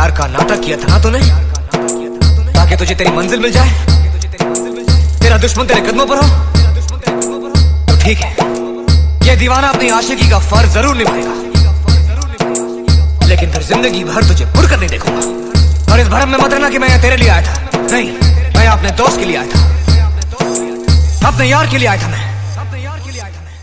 प्यार का नाटक किया था ना तूने? ताकि तुझे तेरी मंजिल मिल जाए। तेरा दुश्मन तेरे कदमों पर हो। तो ठीक है ये दीवाना अपनी आशिकी का फ़र्ज़ ज़रूर निभाएगा। लेकिन फिर ज़िंदगी भर तुझे बुर कर नहीं देखूँगा। और इस भरम में मत रहना कि मैं तेरे लिए आया था। नहीं मैं अपने दोस्त के लिए आया था। अपने यार के लिए आया था मैं। अपने यार के लिए आया था मैं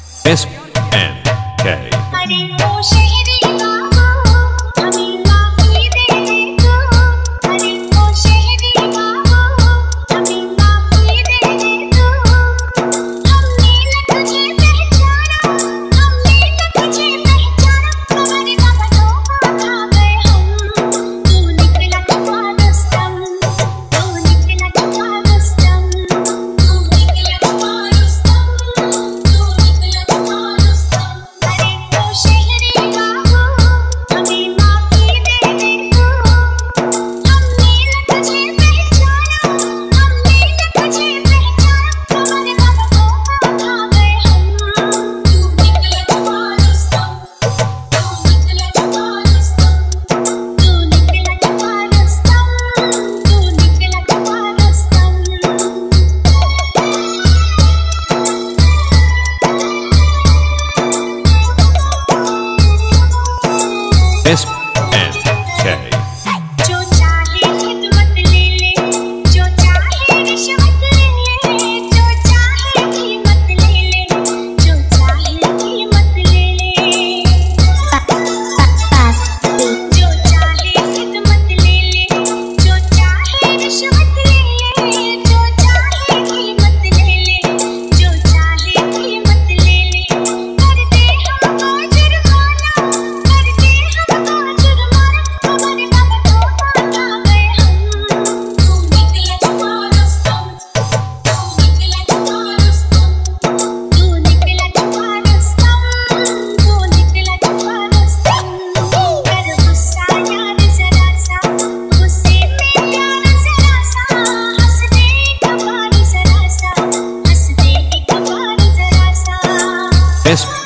es